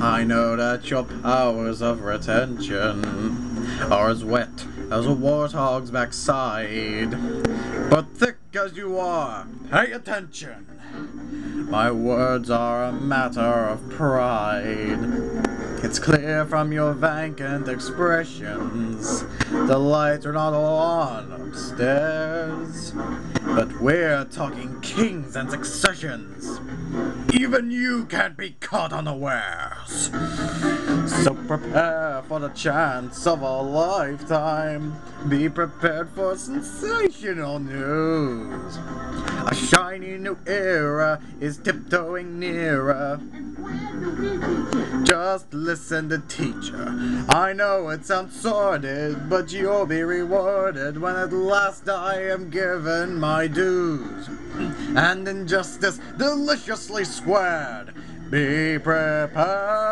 I know that your powers of retention are as wet as a warthog's backside. But thick as you are, pay attention. My words are a matter of pride. It's clear from your vacant expressions. The lights are not on upstairs. But we're talking kings and successions. Even you can't be caught unawares. So prepare for the chance of a lifetime. Be prepared for sensational news. A shiny new era is tiptoeing nearer. Just listen to teacher. I know it sounds sordid, but you'll be rewarded when at last I am given my dues. And injustice deliciously squared. Be prepared.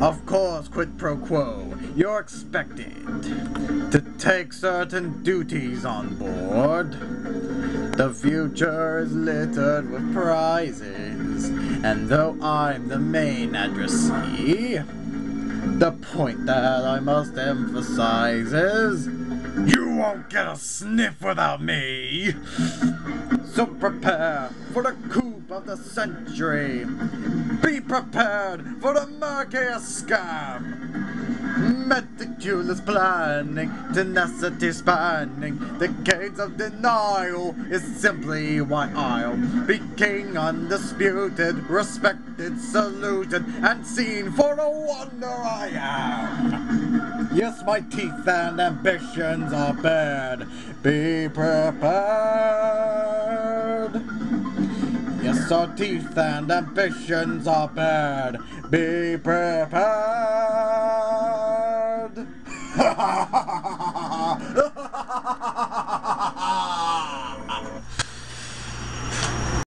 Of course, quid pro quo. You're expected to take certain duties on board. The future is littered with prizes, and though I'm the main addressee, the point that I must emphasize is you won't get a sniff without me. So prepare for the coup of the century. Be prepared for the murkiest scam. Meticulous planning, tenacity spanning, decades of denial is simply why I'll be king undisputed, respected, saluted, and seen for a wonder I am. Yes, my teeth and ambitions are bared. Be prepared. Yes, our teeth and ambitions are bad. Be prepared ha ha ha ha ha ha